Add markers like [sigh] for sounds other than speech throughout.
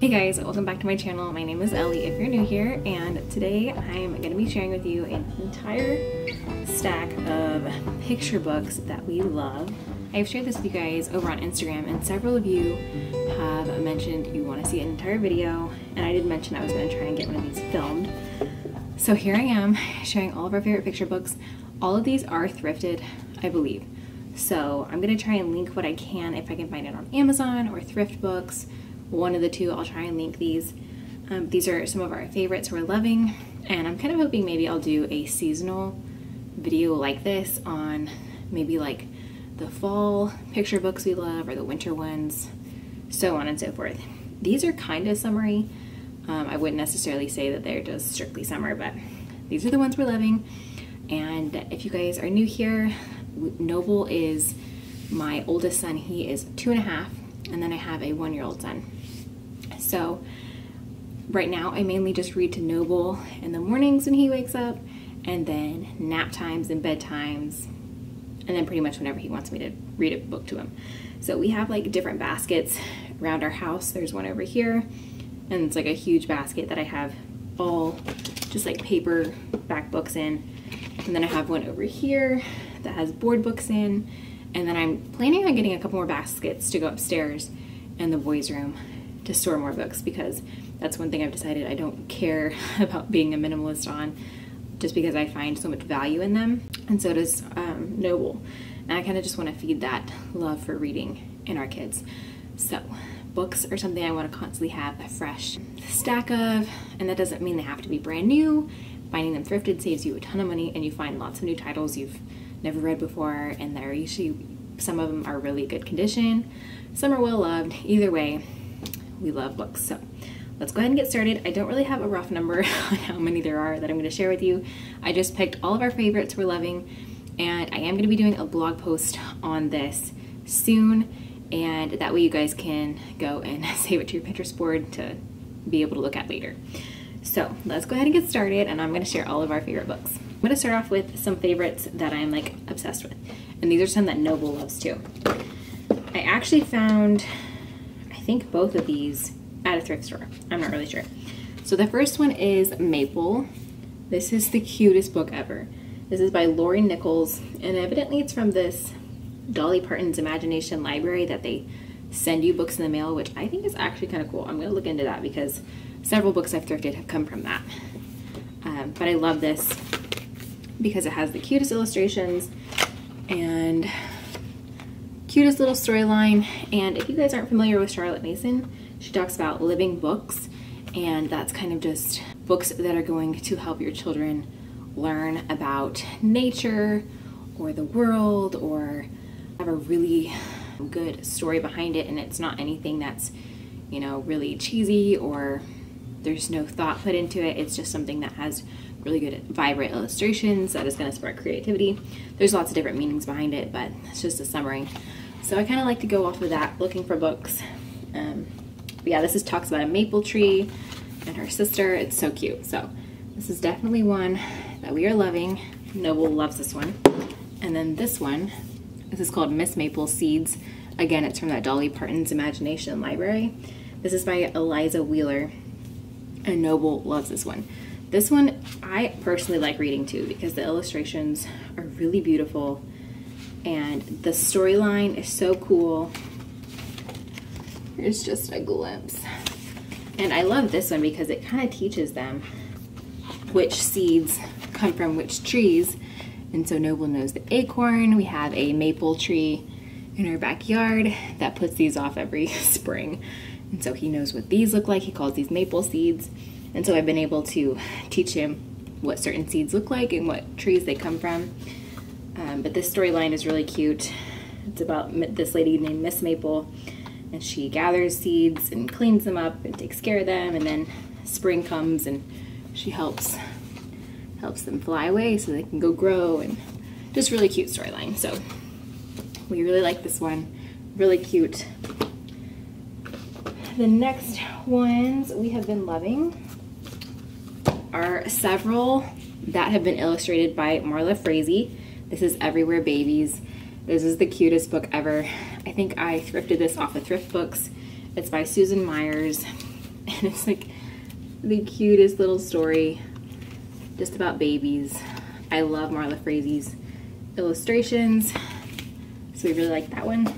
Hey guys, welcome back to my channel. My name is Elli if you're new here and today I'm going to be sharing with you an entire stack of picture books that we love. I've shared this with you guys over on Instagram and several of you have mentioned you want to see an entire video and I did mention I was going to try and get one of these filmed. So here I am [laughs] sharing all of our favorite picture books. All of these are thrifted, I believe. So I'm going to try and link what I can if I can find it on Amazon or Thrift Books one of the two. I'll try and link these. Um, these are some of our favorites we're loving, and I'm kind of hoping maybe I'll do a seasonal video like this on maybe like the fall picture books we love or the winter ones, so on and so forth. These are kind of summery. Um, I wouldn't necessarily say that they're just strictly summer, but these are the ones we're loving. And if you guys are new here, Noble is my oldest son. He is two and a half, and then I have a one year old son. So right now I mainly just read to Noble in the mornings when he wakes up and then nap times and bedtimes and then pretty much whenever he wants me to read a book to him. So we have like different baskets around our house. There's one over here and it's like a huge basket that I have all just like paper back books in. And then I have one over here that has board books in. And then I'm planning on getting a couple more baskets to go upstairs in the boys' room to store more books because that's one thing I've decided I don't care [laughs] about being a minimalist on just because I find so much value in them. And so does um, Noble. And I kind of just want to feed that love for reading in our kids. So books are something I want to constantly have a fresh stack of, and that doesn't mean they have to be brand new. Finding them thrifted saves you a ton of money, and you find lots of new titles you've never read before, and they're usually some of them are really good condition, some are well loved. Either way, we love books. So let's go ahead and get started. I don't really have a rough number [laughs] on how many there are that I'm going to share with you. I just picked all of our favorites we're loving, and I am going to be doing a blog post on this soon, and that way you guys can go and [laughs] save it to your Pinterest board to be able to look at later. So let's go ahead and get started, and I'm going to share all of our favorite books. I'm going to start off with some favorites that I'm like obsessed with, and these are some that Noble loves too. I actually found think both of these at a thrift store. I'm not really sure. So the first one is Maple. This is the cutest book ever. This is by Lori Nichols, and evidently it's from this Dolly Parton's Imagination Library that they send you books in the mail, which I think is actually kind of cool. I'm to look into that because several books I've thrifted have come from that. Um, but I love this because it has the cutest illustrations and cutest little storyline. And if you guys aren't familiar with Charlotte Mason, she talks about living books, and that's kind of just books that are going to help your children learn about nature or the world or have a really good story behind it and it's not anything that's you know really cheesy or there's no thought put into it it's just something that has really good vibrant illustrations that is going to spark creativity there's lots of different meanings behind it but it's just a summary so I kind of like to go off of that, looking for books. Um, yeah, this is talks about a maple tree and her sister. It's so cute. So this is definitely one that we are loving. Noble loves this one. And then this one, this is called Miss Maple Seeds. Again, it's from that Dolly Parton's Imagination Library. This is by Eliza Wheeler, and Noble loves this one. This one I personally like reading too because the illustrations are really beautiful and the storyline is so cool. Here's just a glimpse. And I love this one because it kind of teaches them which seeds come from which trees. And so Noble knows the acorn. We have a maple tree in our backyard that puts these off every [laughs] spring. And so he knows what these look like. He calls these maple seeds. And so I've been able to teach him what certain seeds look like and what trees they come from. Um, but this storyline is really cute. It's about this lady named Miss Maple, and she gathers seeds and cleans them up and takes care of them, and then spring comes and she helps helps them fly away so they can go grow, and just really cute storyline. So we really like this one, really cute. The next ones we have been loving are several that have been illustrated by Marla Frazee. This is Everywhere Babies. This is the cutest book ever. I think I thrifted this off of Thrift Books. It's by Susan Meyers. [laughs] and it's like the cutest little story just about babies. I love Marla Frazee's illustrations, so we really like that one.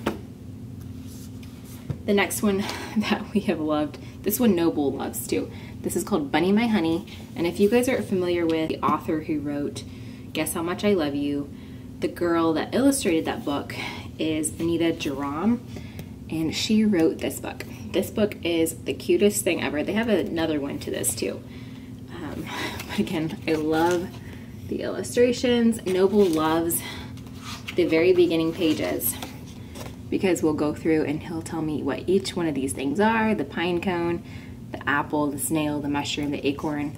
The next one [laughs] that we have loved, this one Noble loves too. This is called Bunny My Honey, and if you guys are familiar with the author who wrote Guess How Much I Love You, the girl that illustrated that book is Anita Jeram, and she wrote this book. This book is the cutest thing ever. They have another one to this too. Um, [laughs] but again, I love the illustrations. Noble loves the very beginning pages because we'll go through and he'll tell me what each one of these things are, the pine cone, the apple, the snail, the mushroom, the acorn,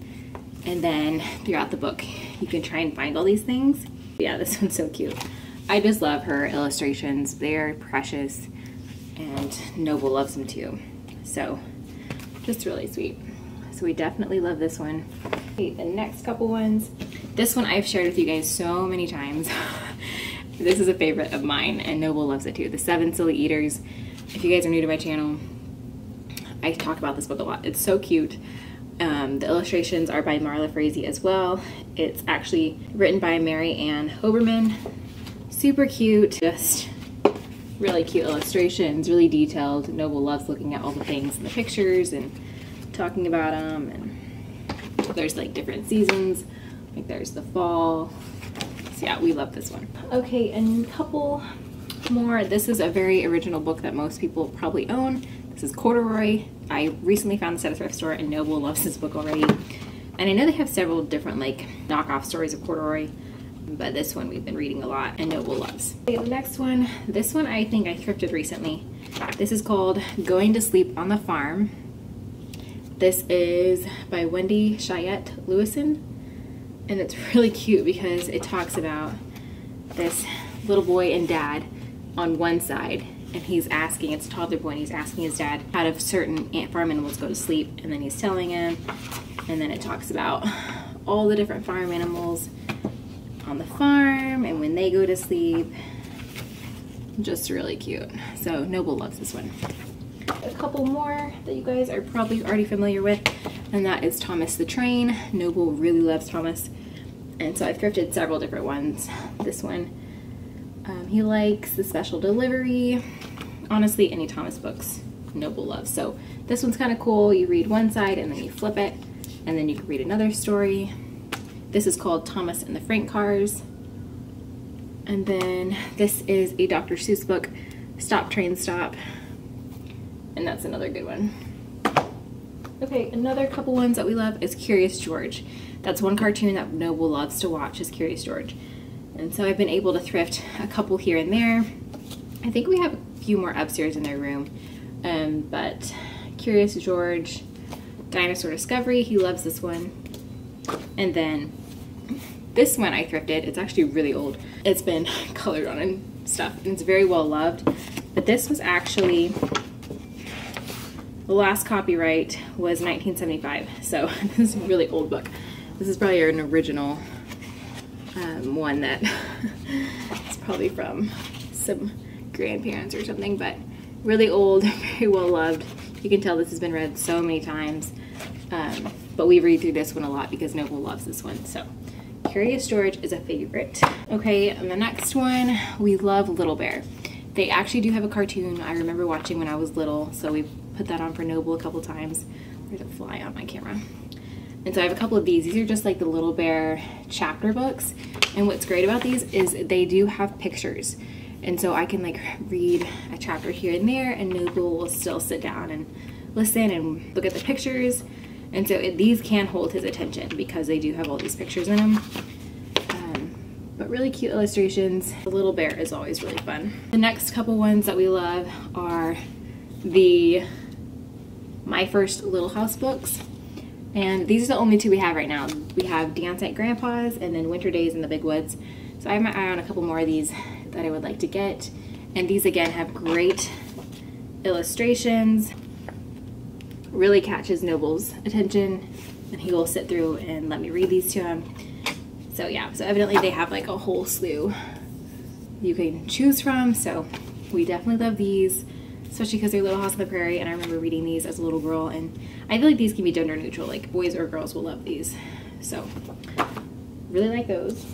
and then throughout the book you can try and find all these things. Yeah, this [laughs] one's so cute. I just love her illustrations. They're precious and Noble loves them too. So just really sweet. So we definitely love this one. Okay, the next couple ones. This one I've shared with you guys so many times. [laughs] this is a favorite of mine and Noble loves it too. The Seven Silly Eaters. If you guys are new to my channel, I talk about this book a lot. It's so cute. Um, the illustrations are by Marla Frazee as well. It's actually written by Mary Ann Hoberman. Super cute, just really cute illustrations, really detailed. Noble loves looking at all the things in the pictures and talking about them. And there's like different seasons, like there's the fall. So yeah, we love this one. Okay, and a couple more. This is a very original book that most people probably own. This is Corduroy. I recently found this at a thrift store and Noble loves this book already. And I know they have several different like knockoff stories of Corduroy but this one we've been reading a lot and Noble loves. Okay, the next one, this one I think I thrifted recently. This is called Going to Sleep on the Farm. This is by Wendy Cheyette Lewison and it's really cute because it talks about this little boy and dad on one side and he's asking, it's a toddler boy, and he's asking his dad how do certain farm animals go to sleep and then he's telling him and then it talks about all the different farm animals on the farm and when they go to sleep. Just really cute. So Noble loves this one. A couple more that you guys are probably already familiar with, and that is Thomas the Train. Noble really loves Thomas. And so I've thrifted several different ones. This one, um, he likes the special delivery. Honestly, any Thomas books, Noble loves. So this one's kind of cool. You read one side and then you flip it, and then you can read another story. This is called Thomas and the Frank Cars. And then this is a Dr. Seuss book, Stop Train Stop. And that's another good one. Okay, another couple ones that we love is Curious George. That's one cartoon that Noble loves to watch is Curious George. And so I've been able to thrift a couple here and there. I think we have a few more upstairs in their room. Um, but Curious George, Dinosaur Discovery, he loves this one. And then this one I thrifted. It's actually really old. It's been [laughs] colored on and stuff, and it's very well loved. But this was actually, the last copyright was 1975. So [laughs] this is a really old book. This is probably an original um, one that [laughs] it's probably from some grandparents or something, but really old, [laughs] very well loved. You can tell this has been read so many times. Um, but we read through this one a lot because Noble loves this one. So Curious George is a favorite. Okay, and the next one, we love Little Bear. They actually do have a cartoon I remember watching when I was little, so we put that on for Noble a couple times. There's a fly on my camera. And so I have a couple of these. These are just like the Little Bear chapter books. And what's great about these is they do have pictures. And so I can like read a chapter here and there and Noble will still sit down and listen and look at the pictures and so it, these can hold his attention because they do have all these pictures in them. Um, but really cute illustrations. The little bear is always really fun. The next couple ones that we love are the My First Little House books. And these are the only two we have right now. We have Dance at Grandpa's and then Winter Days in the Big Woods. So I have my eye on a couple more of these that I would like to get. And these again have great illustrations really catches Noble's attention and he will sit through and let me read these to him. So yeah, so evidently they have like a whole slew you can choose from. So we definitely love these. especially because they're Little House on the Prairie, and I remember reading these as a little girl, and I feel like these can be gender neutral, like boys or girls will love these. So, really like those.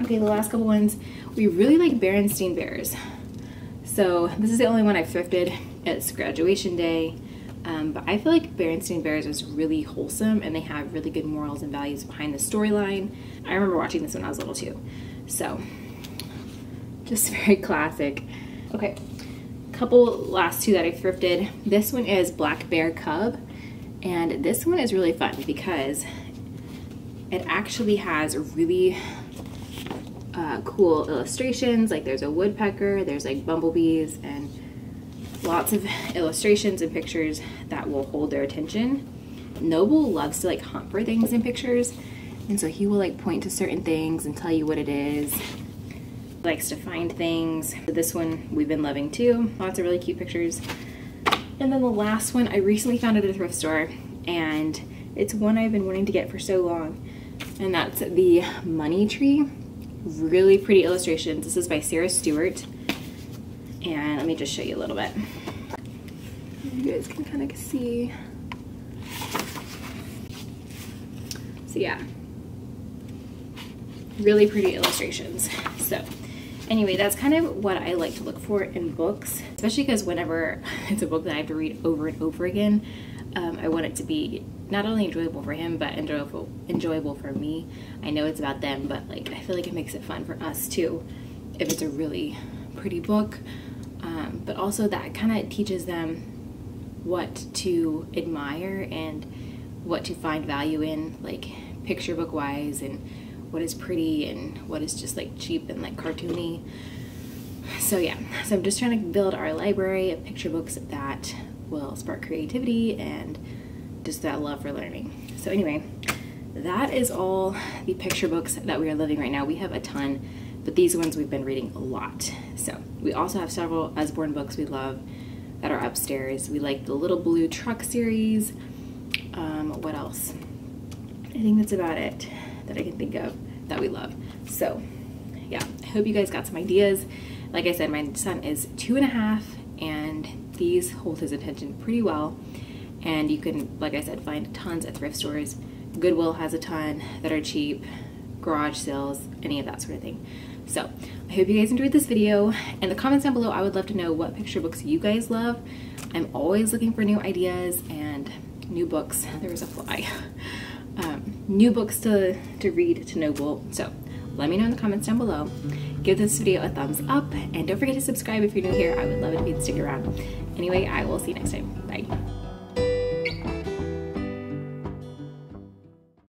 Okay, the last couple ones, we really like Berenstain Bears. So this is the only one I've thrifted. It's graduation day. Um, but I feel like Berenstain Bears is really wholesome and they have really good morals and values behind the storyline. I remember watching this when I was little too. So, just [laughs] very classic. Okay, couple last two that I thrifted. This one is Black Bear Cub. And this one is really fun because it actually has really uh, cool illustrations. Like there's a woodpecker, there's like bumblebees, and lots of [laughs] illustrations and pictures that will hold their attention. Noble loves to like hunt for things in pictures, and so he will like point to certain things and tell you what it is. Likes to find things. This one we've been loving too. Lots of really cute pictures. And then the last one I recently found at a thrift store, and it's one I've been wanting to get for so long, and that's the Money Tree. Really pretty illustrations. This is by Sarah Stewart. And let me just show you a little bit. You guys can kind of see. So yeah, really pretty illustrations. So anyway, that's kind of what I like to look for in books, especially because whenever [laughs] it's a book that I have to read over and over again, um, I want it to be not only enjoyable for him, but enjoyable enjoyable for me. I know it's about them, but like I feel like it makes it fun for us too, if it's a really pretty book um, but also that kind of teaches them what to admire and what to find value in, like picture book wise, and what is pretty and what is just like cheap and like cartoony. So, yeah, so I'm just trying to build our library of picture books that will spark creativity and just that love for learning. So, anyway, that is all the picture books that we are living right now. We have a ton but these ones we've been reading a lot. So we also have several Usborne books we love that are upstairs. We like the Little Blue Truck series. Um, what else? I think that's about it that I can think of that we love. So yeah, I hope you guys got some ideas. Like I said, my son is two and a half these hold his attention pretty well. And you can, like I said, find tons at thrift stores. Goodwill has a ton that are cheap, garage sales, any of that sort of thing. So I hope you guys enjoyed this video. In the comments down below, I would love to know what picture books you guys love. I'm always looking for new ideas and new books. [laughs] There was a fly. [laughs] Um, new books to, to read to Noble. So let me know in the comments down below. Give this video a thumbs up and don't forget to subscribe if you're new here. I would love it if you'd stick around. Anyway, I will see you next time. Bye.